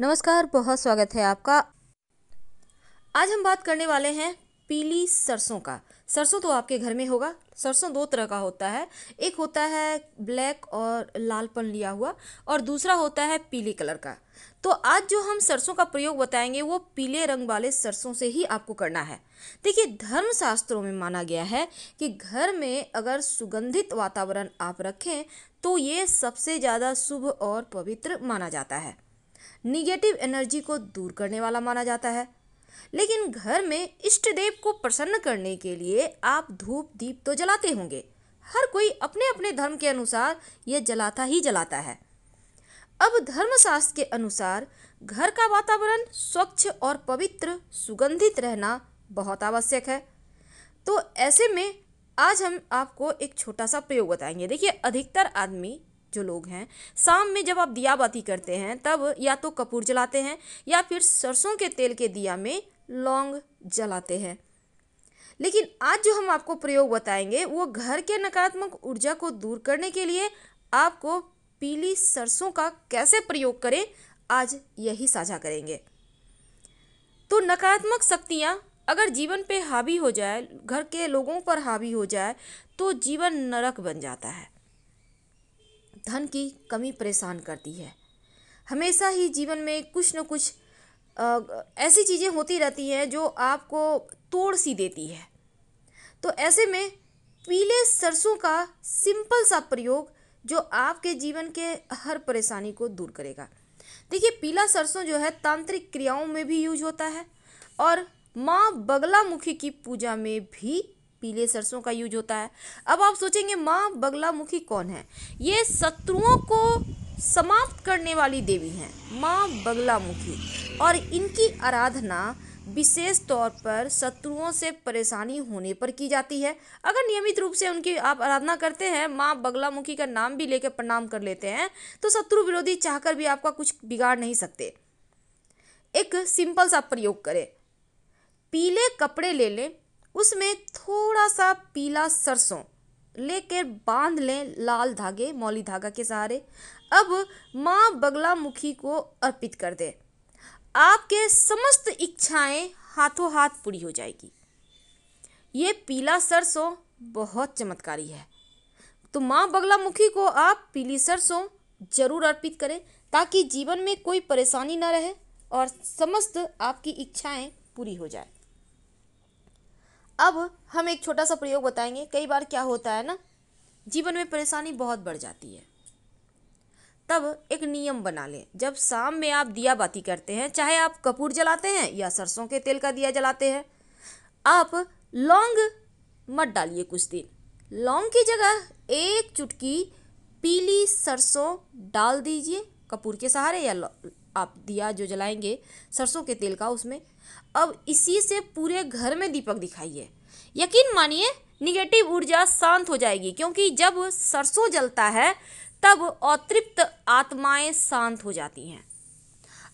नमस्कार, बहुत स्वागत है आपका। आज हम बात करने वाले हैं पीली सरसों का। सरसों तो आपके घर में होगा, सरसों दो तरह का होता है। एक होता है ब्लैक और लालपन लिया हुआ और दूसरा होता है पीले कलर का। तो आज जो हम सरसों का प्रयोग बताएँगे, वो पीले रंग वाले सरसों से ही आपको करना है। देखिए धर्म शास्त्रों में माना गया है कि घर में अगर सुगंधित वातावरण आप रखें तो ये सबसे ज़्यादा शुभ और पवित्र माना जाता है। निगेटिव एनर्जी को दूर करने वाला माना जाता है। लेकिन घर में इष्ट देव को प्रसन्न करने के लिए आप धूप दीप तो जलाते होंगे। हर कोई अपने अपने धर्म के अनुसार ये जलाता ही जलाता है। अब धर्मशास्त्र के अनुसार घर का वातावरण स्वच्छ और पवित्र, सुगंधित रहना बहुत आवश्यक है। तो ऐसे में आज हम आपको एक छोटा सा प्रयोग बताएँगे। देखिए, अधिकतर आदमी जो लोग हैं, शाम में जब आप दिया बाती करते हैं, तब या तो कपूर जलाते हैं या फिर सरसों के तेल के दिया में लौंग जलाते हैं। लेकिन आज जो हम आपको प्रयोग बताएँगे, वो घर के नकारात्मक ऊर्जा को दूर करने के लिए आपको पीली सरसों का कैसे प्रयोग करें, आज यही साझा करेंगे। तो नकारात्मक शक्तियाँ अगर जीवन पे हावी हो जाए, घर के लोगों पर हावी हो जाए तो जीवन नरक बन जाता है। धन की कमी परेशान करती है। हमेशा ही जीवन में कुछ न कुछ ऐसी चीज़ें होती रहती हैं जो आपको तोड़ सी देती है। तो ऐसे में पीले सरसों का सिंपल सा प्रयोग जो आपके जीवन के हर परेशानी को दूर करेगा। देखिए, पीला सरसों जो है तांत्रिक क्रियाओं में भी यूज़ होता है और माँ बगलामुखी की पूजा में भी पीले सरसों का यूज़ होता है। अब आप सोचेंगे, माँ, बगलामुखी कौन है? ये शत्रुओं को समाप्त करने वाली देवी हैं, माँ बगलामुखी। और इनकी आराधना विशेष तौर पर शत्रुओं से परेशानी होने पर की जाती है। अगर नियमित रूप से उनकी आप आराधना करते हैं, माँ बगलामुखी का नाम भी लेकर प्रणाम कर लेते हैं तो शत्रु विरोधी चाहकर भी आपका कुछ बिगाड़ नहीं सकते। एक सिंपल सा प्रयोग करें। पीले कपड़े ले लें उसमें थोड़ा सा पीला सरसों लेकर बाँध लें लाल धागे, मौली धागा के सहारे। अब माँ बगला मुखी को अर्पित कर दें। आपके समस्त इच्छाएँ हाथों हाथ पूरी हो जाएगी। ये पीला सरसों बहुत चमत्कारी है। तो माँ बगलामुखी को आप पीली सरसों ज़रूर अर्पित करें ताकि जीवन में कोई परेशानी ना रहे और समस्त आपकी इच्छाएँ पूरी हो जाए। अब हम एक छोटा सा प्रयोग बताएँगे। कई बार क्या होता है ना, जीवन में परेशानी बहुत बढ़ जाती है। तब एक नियम बना लें। जब शाम में आप दिया बाती करते हैं, चाहे आप कपूर जलाते हैं या सरसों के तेल का दिया जलाते हैं, आप लौंग मत डालिए कुछ दिन। लौंग की जगह एक चुटकी पीली सरसों डाल दीजिए, कपूर के सहारे या आप दिया जो जलाएँगे, सरसों के तेल का उसमें। अब इसी से पूरे घर में दीपक दिखाइए। यकीन मानिए निगेटिव ऊर्जा शांत हो जाएगी, क्योंकि जब सरसों जलता है, तब अतृप्त आत्माएँ शांत हो जाती हैं।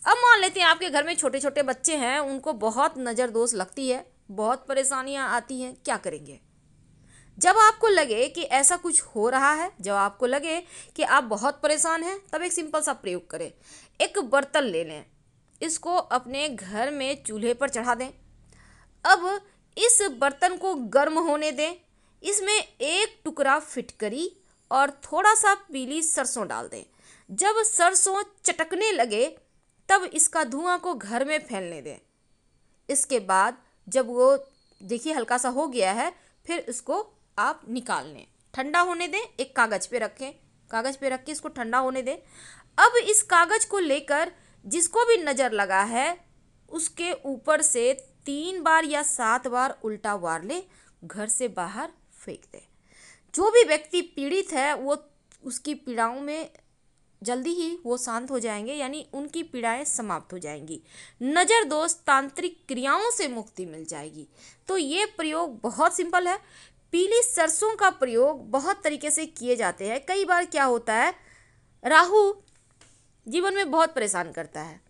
अब मान लेते हैं आपके घर में छोटे छोटे बच्चे हैं, उनको बहुत नज़र दोष लगती है, बहुत परेशानियाँ आती हैं, क्या करेंगे? जब आपको लगे कि ऐसा कुछ हो रहा है, जब आपको लगे कि आप बहुत परेशान हैं, तब एक सिंपल सा प्रयोग करें। एक बर्तन ले लें। इसको अपने घर में चूल्हे पर चढ़ा दें। अब इस बर्तन को गर्म होने दें। इसमें एक टुकड़ा फिटकरी और थोड़ा सा पीली सरसों डाल दें। जब सरसों चटकने लगे, तब इसका धुआँ को घर में फैलने दें। इसके बाद जब वो, देखिए हल्का सा हो गया है, फिर इसको आप निकाल लें। ठंडा होने दें, एक कागज़ पे रखें। कागज़ पे रख के इसको ठंडा होने दें। अब इस कागज़ को लेकर जिसको भी नज़र लगा है, उसके ऊपर से तीन बार या सात बार उल्टा वार ले घर से बाहर फेंक दे। जो भी व्यक्ति पीड़ित है, वो उसकी पीड़ाओं में जल्दी ही वो शांत हो जाएँगे, यानी उनकी पीड़ाएँ समाप्त हो जाएँगी। नज़र दोष तांत्रिक क्रियाओं से मुक्ति मिल जाएगी। तो ये प्रयोग बहुत सिंपल है। पीली सरसों का प्रयोग बहुत तरीके से किए जाते हैं। कई बार क्या होता है, राहु जीवन में बहुत परेशान करता है।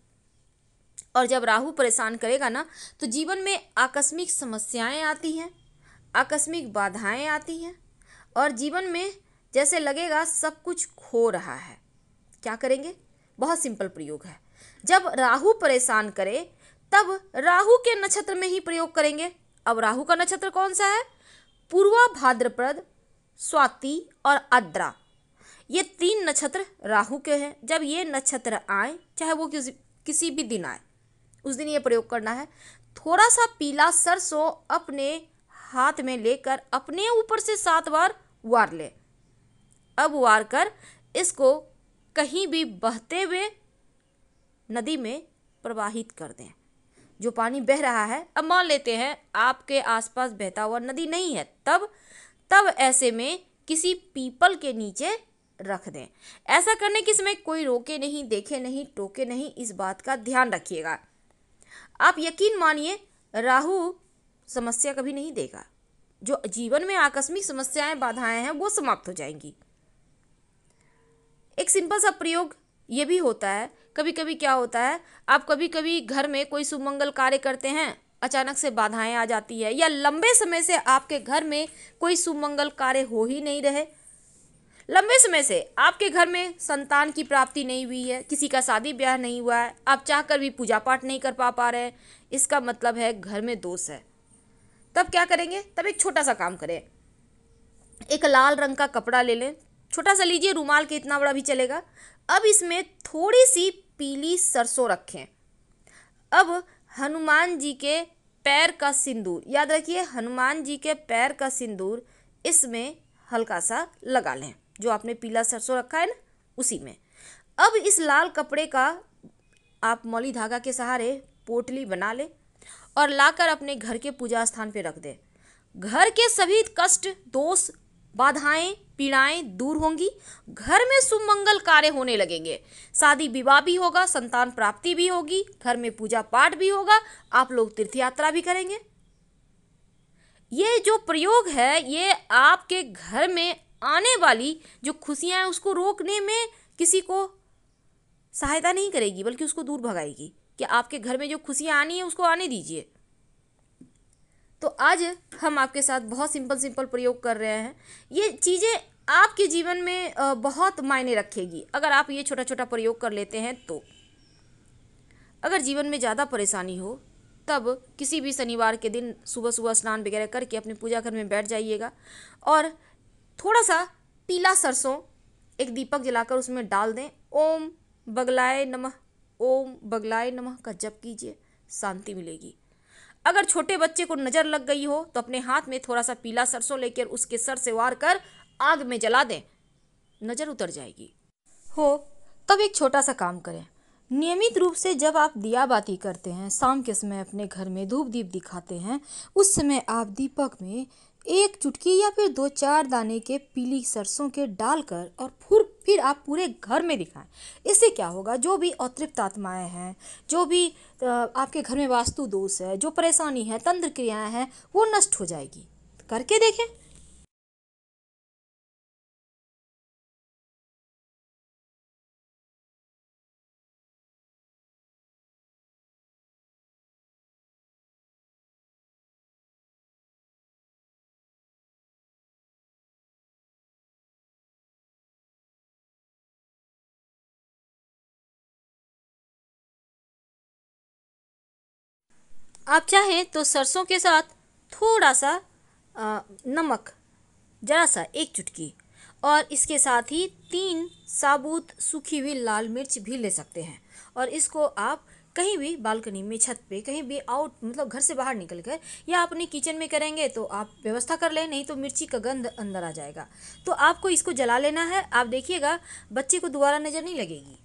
और जब राहु परेशान करेगा ना तो जीवन में आकस्मिक समस्याएँ आती हैं, आकस्मिक बाधाएँ आती हैं, और जीवन में जैसे लगेगा सब कुछ खो रहा है। क्या करेंगे? बहुत सिंपल प्रयोग है। जब राहु परेशान करे, तब राहु के नक्षत्र में ही प्रयोग करेंगे। अब राहु का नक्षत्र कौन सा है? पूर्वा भाद्रपद, स्वाति और आद्रा ये तीन नक्षत्र राहु के हैं। जब ये नक्षत्र आए, चाहे वो किसी किसी भी दिन आए, उस दिन ये प्रयोग करना है। थोड़ा सा पीला सरसों अपने हाथ में लेकर, अपने ऊपर से सात बार वार ले। अब वार कर, इसको कहीं भी बहते हुए नदी में प्रवाहित कर दें। जो पानी बह रहा है, अब मान लेते हैं, आपके आसपास बहता हुआ नदी नहीं है, तब तब ऐसे में किसी पीपल के नीचे रख दें। ऐसा करने के समय कोई रोके नहीं, देखे नहीं, टोके नहीं, इस बात का ध्यान रखिएगा। आप यकीन मानिए, राहु समस्या कभी नहीं देगा। जो जीवन में आकस्मिक समस्याएँ, बाधाएँ हैं, वो समाप्त हो जाएँगी। एक सिंपल सा प्रयोग ये भी होता है। कभी कभी क्या होता है, आप कभी कभी घर में कोई सुमंगल कार्य करते हैं, अचानक से बाधाएँ आ जाती है, या लंबे समय से आपके घर में कोई सुमंगल कार्य हो ही नहीं रहे लंबे समय से आपके घर में संतान की प्राप्ति नहीं हुई है, किसी का शादी ब्याह नहीं हुआ है, आप चाहकर भी पूजा पाठ नहीं कर पा पा रहे हैं, इसका मतलब है घर में दोष है। तब क्या करेंगे? तब एक छोटा सा काम करें। एक लाल रंग का कपड़ा ले लें। छोटा सा लीजिए, रूमाल के इतना बड़ा भी चलेगा। अब इसमें थोड़ी सी पीली सरसों रखें। अब हनुमान जी के पैर का सिंदूर, याद रखिए, हनुमान जी के पैर का सिंदूर इसमें हल्का सा लगा लें। जो आपने पीला सरसों रखा है ना, उसी में। अब इस लाल कपड़े का आप मौली धागा के सहारे पोटली बना ले और लाकर अपने घर के पूजा स्थान पर रख दे। घर के सभी कष्ट, दोष, बाधाएँ, पीड़ाएँ दूर होंगी। घर में सुमंगल कार्य होने लगेंगे। शादी विवाह भी होगा, संतान प्राप्ति भी होगी, घर में पूजा पाठ भी होगा, आप लोग तीर्थ यात्रा भी करेंगे। ये जो प्रयोग है, ये आपके घर में आने वाली जो खुशियाँ हैं, उसको रोकने में किसी को सहायता नहीं करेगी, बल्कि उसको दूर भगाएगी कि आपके घर में जो खुशियाँ आनी है, उसको आने दीजिए। तो आज हम आपके साथ बहुत सिंपल सिंपल प्रयोग कर रहे हैं। ये चीज़ें आपके जीवन में बहुत मायने रखेगी। अगर आप ये छोटा छोटा प्रयोग कर लेते हैं तो। अगर जीवन में ज़्यादा परेशानी हो, तब किसी भी शनिवार के दिन सुबह सुबह स्नान वगैरह करके अपने पूजा घर में बैठ जाइएगा। और थोड़ा सा पीला सरसों एक दीपक जलाकर उसमें डाल दें। ओम बगलाए नमः, ओम बगलाए नमः का जप कीजिए, शांति मिलेगी। अगर छोटे बच्चे को नज़र लग गई हो तो अपने हाथ में थोड़ा सा पीला सरसों लेकर उसके सर से वार कर आग में जला दें। नज़र उतर जाएगी। हो, तब एक छोटा सा काम करें। नियमित रूप से जब आप दिया बाती करते हैं, शाम के समय अपने घर में धूप दीप दिखाते हैं, उस समय आप दीपक में एक चुटकी या फिर दो चार दाने के पीली सरसों के डालकर और फिर फिर आप पूरे घर में दिखाएँ। इससे क्या होगा? जो भी अतृप्त आत्माएँ हैं, जो भी आपके घर में वास्तु दोष है, जो परेशानी है, तंत्र क्रियाएँ हैं, वो नष्ट हो जाएगी। करके देखें। आप चाहें तो सरसों के साथ थोड़ा सा नमक, ज़रा सा, एक चुटकी, और इसके साथ ही तीन साबुत सूखी हुई लाल मिर्च भी ले सकते हैं। और इसको आप कहीं भी बालकनी में, छत पे, कहीं भी आउट मतलब घर से बाहर निकल कर या अपने किचन में करेंगे तो आप व्यवस्था कर लें, नहीं तो मिर्ची का गंध अंदर आ जाएगा। तो आपको इसको जला लेना है। आप देखिएगा, बच्चे को दोबारा नज़र नहीं लगेगी।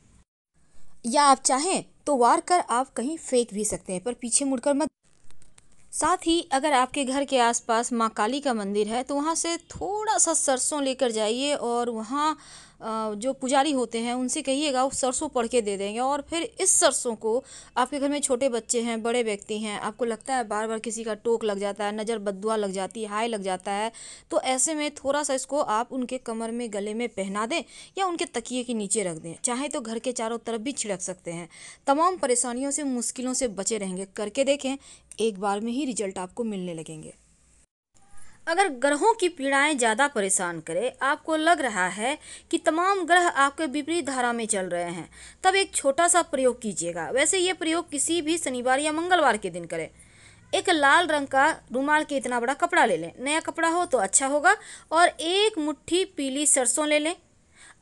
या आप चाहें तो वार कर आप कहीं फेंक भी सकते हैं, पर पीछे मुड़कर मत। साथ ही अगर आपके घर के आसपास माँ काली का मंदिर है तो वहाँ से थोड़ा सा सरसों लेकर जाइए और वहाँ जो पुजारी होते हैं, उनसे कहिएगा वो सरसों पढ़ के दे देंगे। और फिर इस सरसों को आपके घर में छोटे बच्चे हैं, बड़े व्यक्ति हैं, आपको लगता है बार बार किसी का टोक लग जाता है, नज़र बदुआ लग जाती है, हाय लग जाता है तो ऐसे में थोड़ा सा इसको आप उनके कमर में, गले में पहना दें या उनके तकिए के नीचे रख दें। चाहे तो घर के चारों तरफ़ भी छिड़क सकते हैं। तमाम परेशानियों से, मुश्किलों से बचे रहेंगे। करके देखें, एक बार में ही रिज़ल्ट आपको मिलने लगेंगे। अगर ग्रहों की पीड़ाएँ ज़्यादा परेशान करें, आपको लग रहा है कि तमाम ग्रह आपके विपरीत धारा में चल रहे हैं। तब एक छोटा सा प्रयोग कीजिएगा। वैसे ये प्रयोग किसी भी शनिवार या मंगलवार के दिन करें। एक लाल रंग का रुमाल के इतना बड़ा कपड़ा ले लें। नया कपड़ा हो तो अच्छा होगा और एक मुट्ठी पीली सरसों ले लें।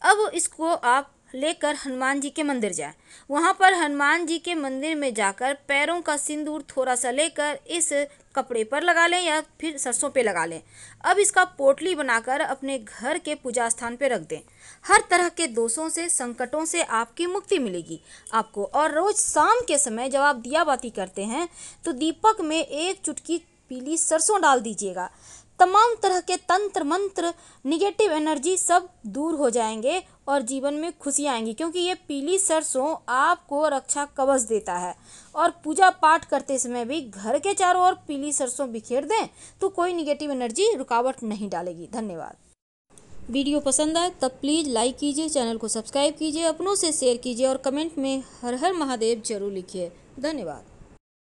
अब इसको आप लेकर हनुमान जी के मंदिर जाएँ। वहाँ पर हनुमान जी के मंदिर में जाकर पैरों का सिंदूर थोड़ा सा लेकर इस कपड़े पर लगा लें या फिर सरसों पे लगा लें। अब इसका पोटली बनाकर अपने घर के पूजा स्थान पे रख दें। हर तरह के दोषों से, संकटों से आपकी मुक्ति मिलेगी। आपको और रोज़ शाम के समय जब आप दिया बाती करते हैं तो दीपक में एक चुटकी पीली सरसों डाल दीजिएगा। तमाम तरह के तंत्र मंत्र निगेटिव एनर्जी सब दूर हो जाएँगे और जीवन में खुशी आएँगी, क्योंकि ये पीली सरसों आपको रक्षा कवच देता है। और पूजा पाठ करते समय भी घर के चारों ओर पीली सरसों बिखेर दें तो कोई निगेटिव एनर्जी रुकावट नहीं डालेगी। धन्यवाद। वीडियो पसंद आए तब प्लीज़ लाइक कीजिए, चैनल को सब्सक्राइब कीजिए, अपनों से शेयर कीजिए और कमेंट में हर हर महादेव ज़रूर लिखिए। धन्यवाद।